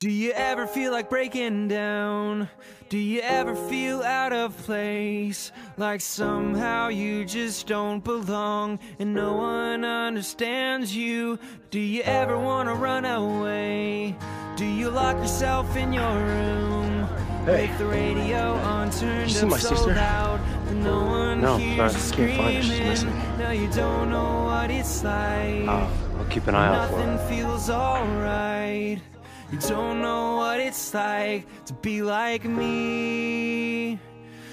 Do you ever feel like breaking down? Do you ever feel out of place? Like somehow you just don't belong and no one understands you? Do you ever want to run away? Do you lock yourself in your room? Hey. With the radio on turned up my so sister? loud that no one No, hears sorry, you I can't find her. She's screaming. missing. Now you don't know what it's like. Uh, I'll keep an eye out for Nothing her. feels alright. You don't know what it's like to be like me.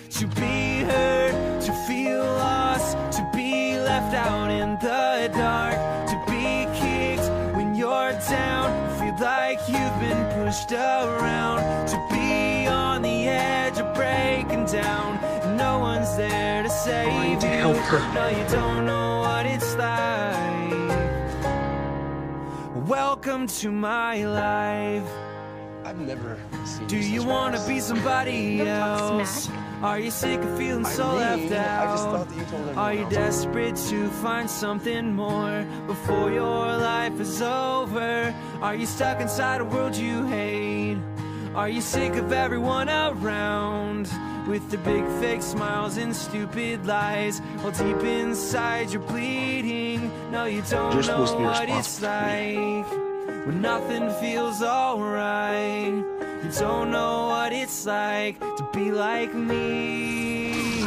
To be hurt, to feel lost, to be left out in the dark, to be kicked when you're down, feel like you've been pushed around, to be on the edge of breaking down. No one's there to save you. No, you don't know what it's like. Welcome to my life. I've never seen Do you want to be somebody else? Are you sick of feeling so left out? I just thought that you told everyone Are you else. desperate to find something more before your life is over? Are you stuck inside a world you hate? Are you sick of everyone around with the big fake smiles and stupid lies? While deep inside you're bleeding. No, you don't You're know supposed to be what it's responsible like when nothing feels alright. You don't know what it's like to be like me.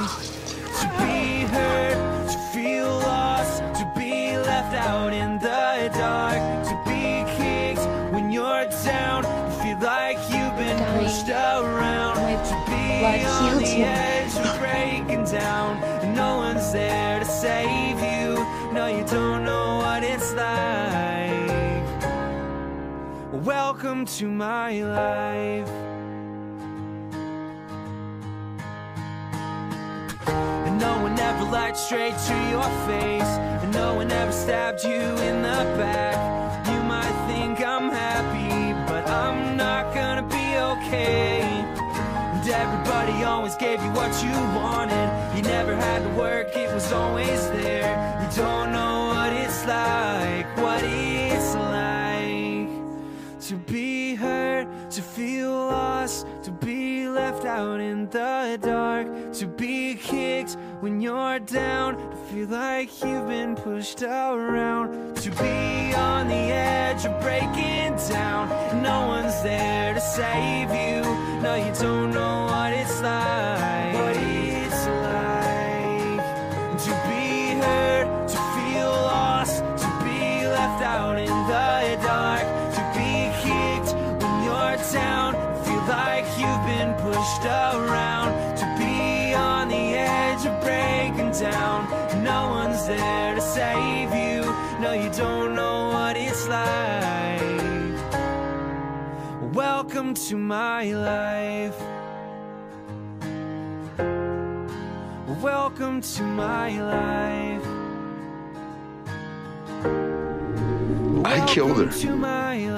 To be hurt, to feel lost, to be left out in the dark, to be kicked when you're down, to feel like you've been pushed around, My to be blood healed you. breaking down, no one's there to save you. No, you don't know what it's like. Welcome to my life. And no one ever lied straight to your face. And no one ever stabbed you in the back. Everybody always gave you what you wanted. You never had to work, it was always there. You don't know what it's like, what it's like to be hurt, to feel lost, to be left out in the dark, to be kicked when you're down, to feel like you've been pushed around, to be on the edge of breaking down. No one's there to save you. No, you don't pushed around, to be on the edge of breaking down. No one's there to save you. No, you don't know what it's like. Welcome to my life. Welcome to my life. I killed her. To my